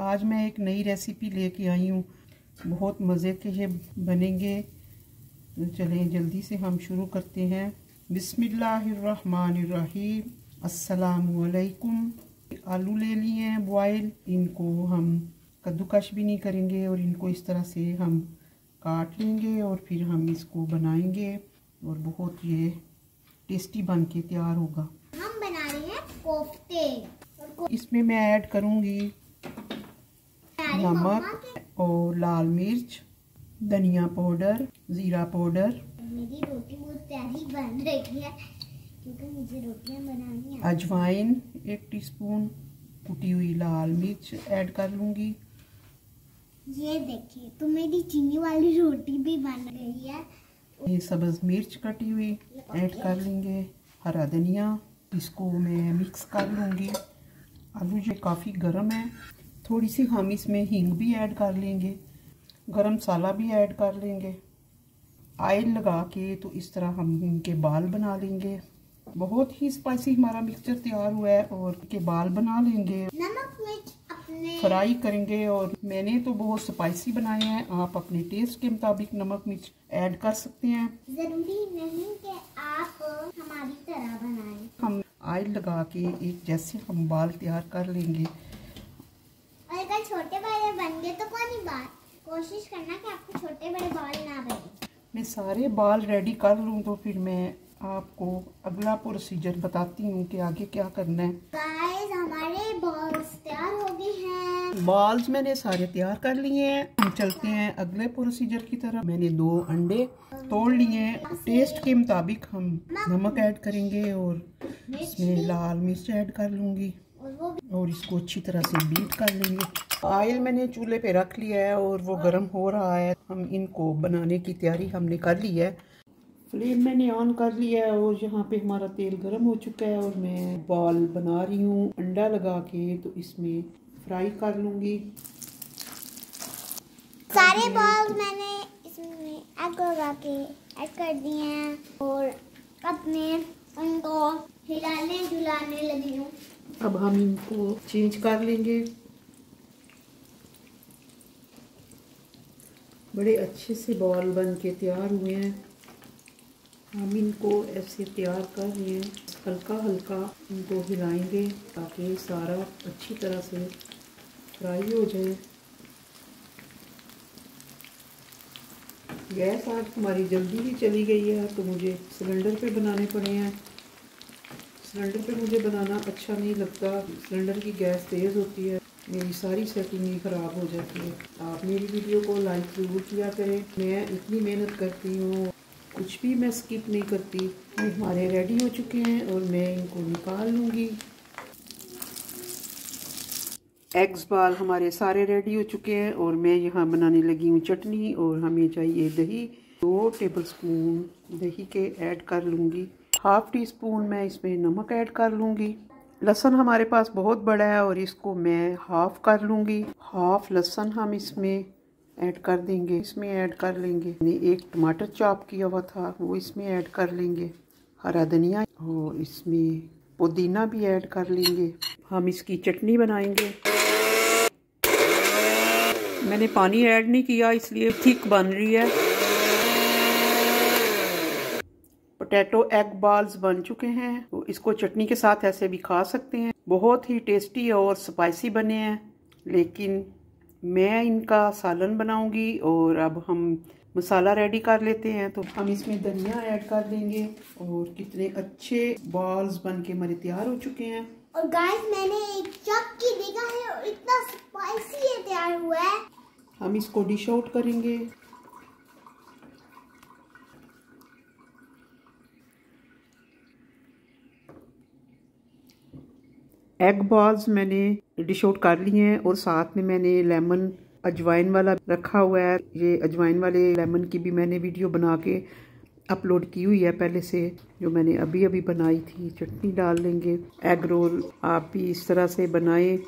आज मैं एक नई रेसिपी लेके आई हूँ। बहुत मज़े के ये बनेंगे। तो चलें जल्दी से हम शुरू करते हैं। बिस्मिल्लाहिर्रहमानिर्रहीम। अस्सलामुअलैकुम। आलू ले लिए हैं बॉयल इनको हम कद्दूकश भी नहीं करेंगे और इनको इस तरह से हम काट लेंगे और फिर हम इसको बनाएँगे और बहुत ये टेस्टी बन के तैयार होगा। हम बना रहे हैं कोफ्ते। इसमें मैं ऐड करूँगी नमक और लाल मिर्च धनिया पाउडर ज़ीरा पाउडर। मेरी रोटी बहुत प्यारी बन रही है क्योंकि मुझे रोटियाँ बनानी है। अजवाइन एक टीस्पून कुटी हुई लाल मिर्च ऐड कर लूँगी। ये देखिए तो मेरी चीनी वाली रोटी भी बन गई है। ये सब्ज मिर्च कटी हुई ऐड कर लेंगे। हरा धनिया इसको मैं मिक्स कर लूँगी। आलू जो काफ़ी गर्म है। थोड़ी सी हम इसमें हींग भी ऐड कर लेंगे गरम मसाला भी ऐड कर लेंगे। आयल लगा के तो इस तरह हम इनके बाल बना लेंगे। बहुत ही स्पाइसी हमारा मिक्सचर तैयार हुआ है और के बाल बना लेंगे। नमक मिर्च अपने फ्राई करेंगे और मैंने तो बहुत स्पाइसी बनाए हैं। आप अपने टेस्ट के मुताबिक नमक मिर्च ऐड कर सकते हैं। ज़रूरी नहीं कि आप हमारी तरह बनाएँ। हम आयल लगा के एक जैसे हम बाल तैयार कर लेंगे और अगर छोटे बड़े बन गए तो कौन ही बात कोशिश करना कि आपको छोटे बड़े बाल ना बने। मैं सारे बाल रेडी कर लूँ तो फिर मैं आपको अगला प्रोसीजर बताती हूँ कि आगे क्या करना है। गाइस हमारे बॉल्स तैयार हो गए हैं। बाल्स मैंने सारे तैयार कर लिए हैं। हम चलते हैं अगले प्रोसीजर की तरफ़। मैंने दो अंडे तोड़ लिए हैं। टेस्ट के मुताबिक हम नमक ऐड करेंगे और इसमें लाल मिर्च ऐड कर लूँगी। और इसको अच्छी तरह से बीट कर लेंगे। ऑयल मैंने चूल्हे पे रख लिया है और वो गर्म हो रहा है। हम इनको बनाने की तैयारी हमने कर ली है। फ्लेम मैंने ऑन कर लिया है और यहाँ पे हमारा तेल गर्म हो चुका है और मैं बॉल बना रही हूँ अंडा लगा के तो इसमें फ्राई कर लूँगी। सारे बॉल्स मैंने इसमें लगा के ऐड कर दिए हैं और अब मैं उनको हिलाने झुलाने लगी हूँ। अब हम इनको चेंज कर लेंगे। बड़े अच्छे से बॉल बन के तैयार हुए हैं। हम इनको ऐसे तैयार कर रहे हैं। हल्का हल्का इनको हिलाएँगे ताकि सारा अच्छी तरह से फ्राई हो जाए। गैस आज हमारी जल्दी ही चली गई है तो मुझे सिलेंडर पे बनाने पड़े हैं। सिलेंडर पे मुझे बनाना अच्छा नहीं लगता। सिलेंडर की गैस तेज़ होती है। मेरी सारी सेटिंग ही ख़राब हो जाती है। आप मेरी वीडियो को लाइक ज़रूर किया करें। मैं इतनी मेहनत करती हूँ। कुछ भी मैं स्किप नहीं करती। ये हमारे रेडी हो चुके हैं और मैं इनको निकाल लूँगी। एग्स बाल हमारे सारे रेडी हो चुके हैं और मैं यहाँ बनाने लगी हूँ चटनी और हमें चाहिए दही। दो टेबल स्पून दही के ऐड कर लूँगी। हाफ़ टी स्पून मैं इसमें नमक ऐड कर लूँगी। लहसुन हमारे पास बहुत बड़ा है और इसको मैं हाफ़ कर लूँगी। हाफ़ लहसुन हम इसमें ऐड कर देंगे। इसमें ऐड कर लेंगे। एक टमाटर चॉप किया हुआ था, वो इसमें ऐड कर लेंगे। हरा धनिया, और इसमें पुदीना भी ऐड कर लेंगे। हम इसकी चटनी बनाएँगे। मैंने पानी ऐड नहीं किया, इसलिए थिक बन रही है। पोटैटो एग बॉल्स बन चुके हैं। तो इसको चटनी के साथ ऐसे भी खा सकते हैं। बहुत ही टेस्टी और स्पाइसी बने हैं। लेकिन मैं इनका सालन बनाऊँगी और अब हम मसाला रेडी कर लेते हैं। तो हम इसमें धनिया ऐड कर देंगे और कितने अच्छे बॉल्स बन के हमारे तैयार हो चुके हैं। और गाइस मैंने एक चक्की देखा है और इतना स्पाइसी ये तैयार हुआ है। हम इसको डिश आउट करेंगे। एग बॉल्स मैंने डिश आउट कर लिए हैं और साथ में मैंने लेमन अजवाइन वाला रखा हुआ है। ये अजवाइन वाले लेमन की भी मैंने वीडियो बना के अपलोड की हुई है पहले से, जो मैंने अभी अभी बनाई थी। चटनी डाल लेंगे एग रोल आप भी इस तरह से बनाए।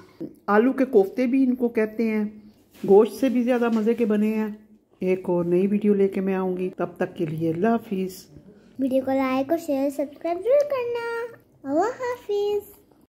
आलू के कोफ्ते भी इनको कहते हैं। गोश्त से भी ज़्यादा मज़े के बने हैं। एक और नई वीडियो लेके मैं आऊँगी। तब तक के लिए अल्लाह हाफिज़। वीडियो को लाइक और शेयर सब्सक्राइब ज़रूर करना। अल्लाह हाफिज़।